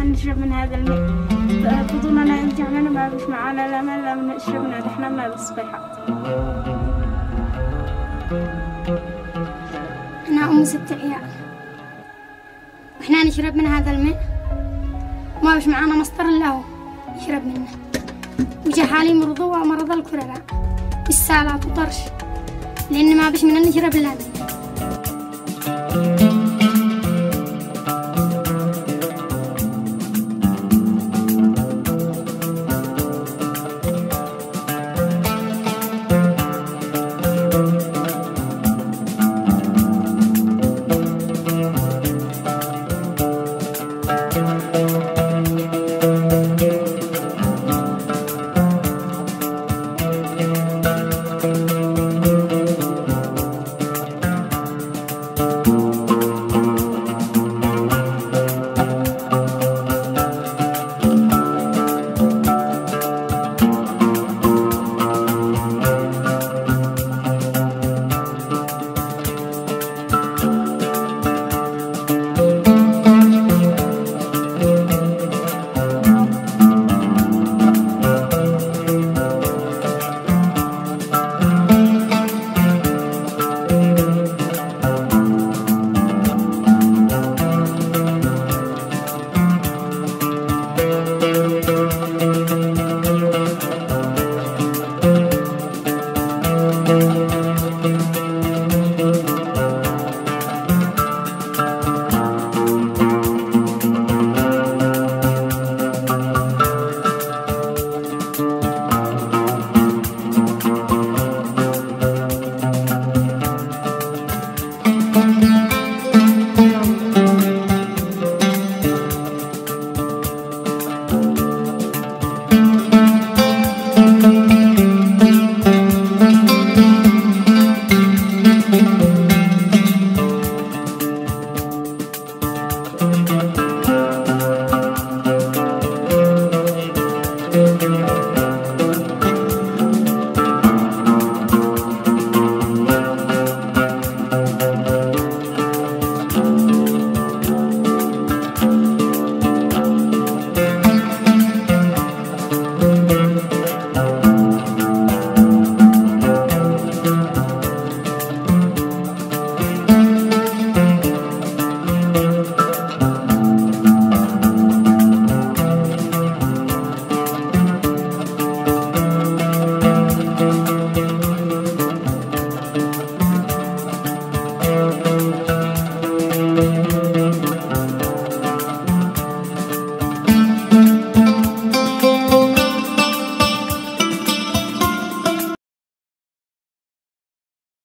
تعمل نشرب من هذا الماء. بطولنا أنت إحنا ما فيش معانا لا ماء لا نشرب من هذا. إحنا ماء الصبيحات أنا أم ست عيال. وإحنا نشرب من هذا الماء. ما بش معانا مصدر إلا هو يشرب منه. وجا حالي مرضو ومرض الكوليرا السالات وطرش. لأن ما بش من نشرب إلا منه